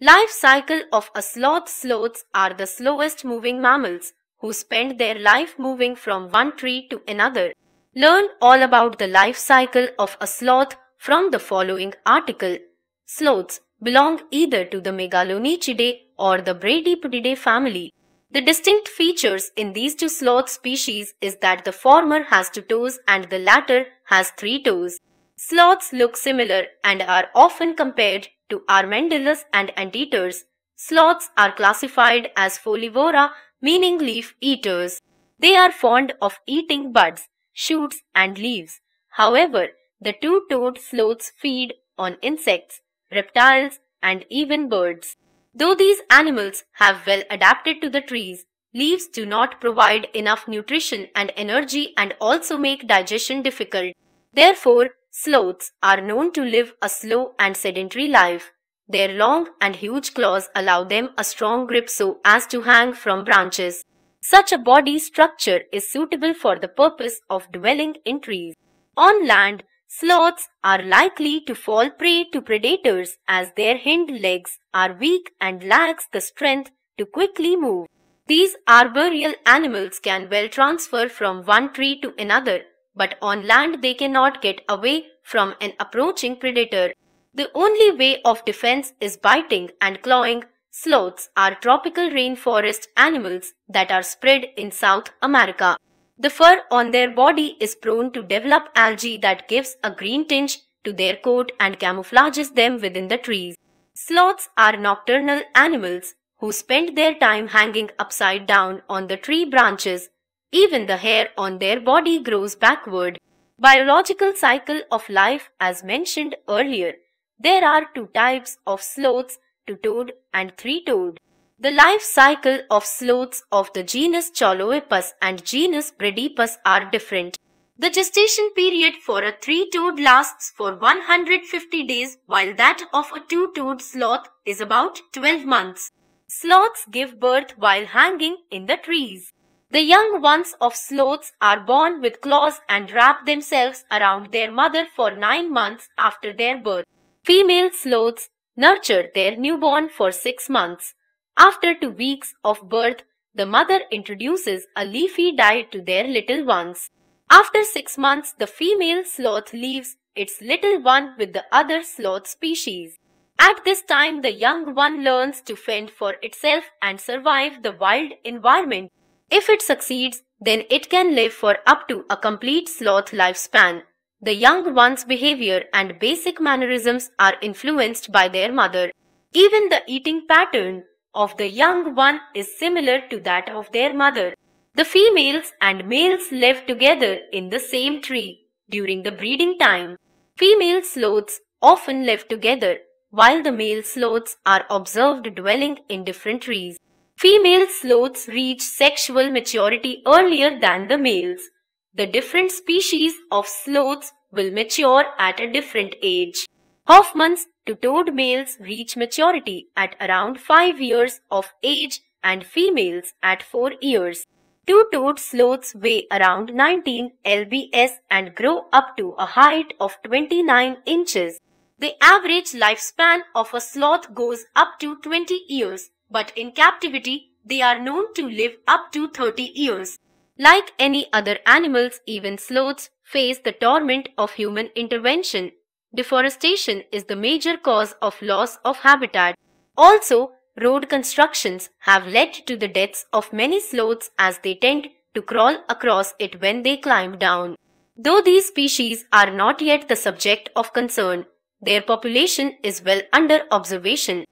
Life cycle of a sloth Sloths are the slowest moving mammals who spend their life moving from one tree to another. Learn all about the life cycle of a sloth from the following article. Sloths belong either to the Megalonychidae or the Bradypodidae family. The distinct features in these two sloth species is that the former has two toes and the latter has three toes. Sloths look similar and are often compared to armadillos and anteaters. Sloths are classified as folivora, meaning leaf eaters. They are fond of eating buds, shoots and leaves. However, the two-toed sloths feed on insects, reptiles and even birds. Though these animals have well adapted to the trees, leaves do not provide enough nutrition and energy and also make digestion difficult. Therefore, sloths are known to live a slow and sedentary life. Their long and huge claws allow them a strong grip so as to hang from branches. Such a body structure is suitable for the purpose of dwelling in trees. On land, Sloths are likely to fall prey to predators as their hind legs are weak and lacks the strength to quickly move. These arboreal animals can well transfer from one tree to another, but on land they cannot get away from an approaching predator. The only way of defense is biting and clawing. Sloths are tropical rainforest animals that are spread in South America. The fur on their body is prone to develop algae that gives a green tinge to their coat and camouflages them within the trees. Sloths are nocturnal animals who spend their time hanging upside down on the tree branches. Even the hair on their body grows backward. Biological cycle of life as mentioned earlier. There are two types of sloths, two-toed and three-toed. The life cycle of sloths of the genus Choloepus and genus Bradypus are different. The gestation period for a three-toed lasts for 150 days while that of a two-toed sloth is about 12 months. Sloths give birth while hanging in the trees. The young ones of sloths are born with claws and wrap themselves around their mother for 9 months after their birth. Female sloths nurture their newborn for 6 months. After two weeks of birth, the mother introduces a leafy diet to their little ones. After six months, the female sloth leaves its little one with the other sloth species. At this time, the young one learns to fend for itself and survive the wild environment. If it succeeds, then it can live for up to a complete sloth lifespan. The young one's behavior and basic mannerisms are influenced by their mother. Even the eating pattern of the young one is similar to that of their mother. The females and males live together in the same tree during the breeding time. Female sloths often live together while the male sloths are observed dwelling in different trees. Female sloths reach sexual maturity earlier than the males. The different species of sloths will mature at a different age. Hoffmann's two-toed males reach maturity at around 5 years of age and females at 4 years. Two-toed sloths weigh around 19 lbs and grow up to a height of 29 inches. The average lifespan of a sloth goes up to 20 years, but in captivity, they are known to live up to 30 years. Like any other animals, even sloths face the torment of human intervention Deforestation is the major cause of loss of habitat. Also, road constructions have led to the deaths of many sloths as they tend to crawl across it when they climb down. Though these species are not yet the subject of concern, their population is well under observation.